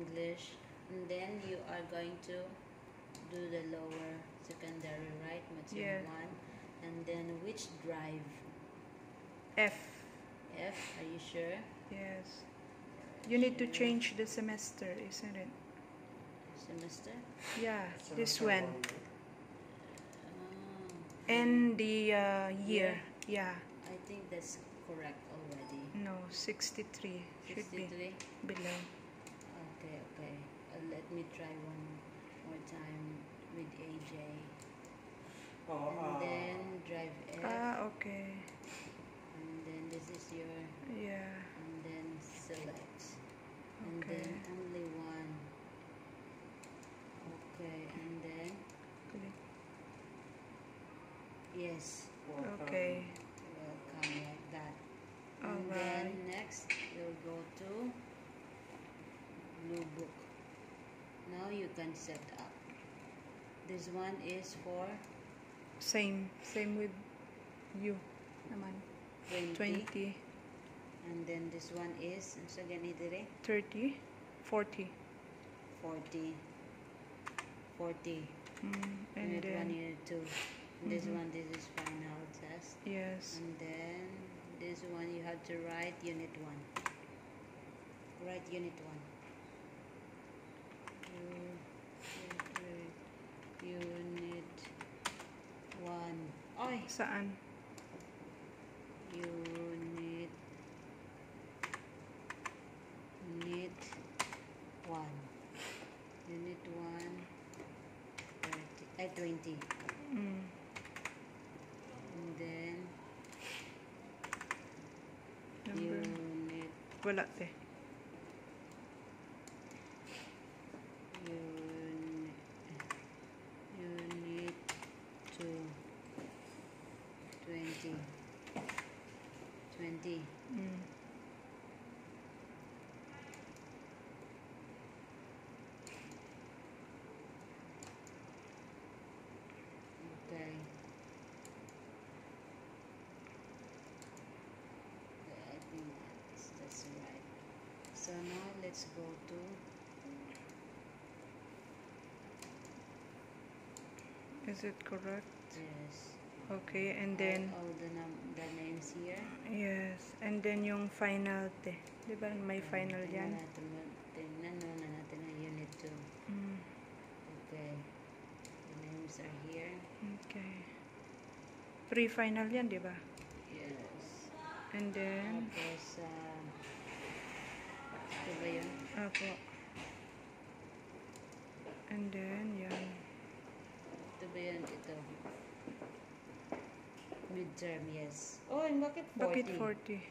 English. And then you are going to do the lower secondary, right? Material Yeah. 1. And then which drive? F. F, are you sure? Yes. You need to change the semester, isn't it? Semester? Yeah, this one. Oh, And the uh, year. Yeah. I think that's correct already. No, 63 should be below. Okay, okay. Uh, let me try one more time with AJ. Oh, And uh, then drive F. Ah, okay. And then this is your, Yeah. and then select. And Okay. then only one. Okay, and then, Click. yes, welcome. Okay. welcome like that. And then Alright. next, you'll go to Blue Book. Now you can set up. This one is for Same. Same with you. Naman. 20. 20, And then this one is, ang sa ganito 30, 40. 40. 40. Mm, and unit 1, then, unit 2. This Mhm. one, this is final test. yes. And then this one, you have to write unit 1. Write unit 1. Ay! Saan? Unit Unit 1 Unit 1 30, ay 20 Mm. and then Number. unit Wala te. 20 Mm. Okay. Okay, I think that's, that's right. So now let's go to Is it correct? this. Okay, and all, then, all the, num the names here. yes. And then yung final te. Di ba may final Tingnan yan? natin, tingnan muna natin ang unit 2. Mm. Okay. The names are here. Okay. Pre-final yan, di ba? Yes. And then, Tapos, uh, ito ba yun? apo. And then, yan. Ito ba yun? Ito. Midterm, yes. Oh, and bakit 40? Bakit 40?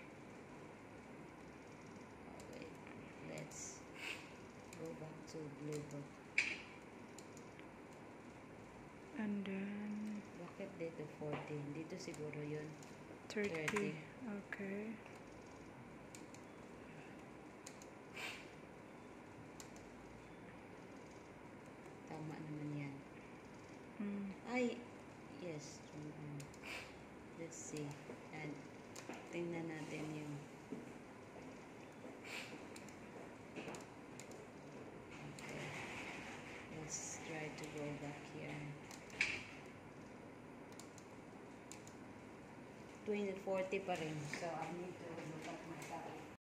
Oh, wait. Let's go back to blue book. And then, Bakit dito 40? Dito siguro yun. 30. 30. Okay. Tama naman yan. Mm. Ay, yes. Mm, Let's see. And tingnan natin yung Okay. Let's try to go back here. 20, 40 pa rin. So, I need to look at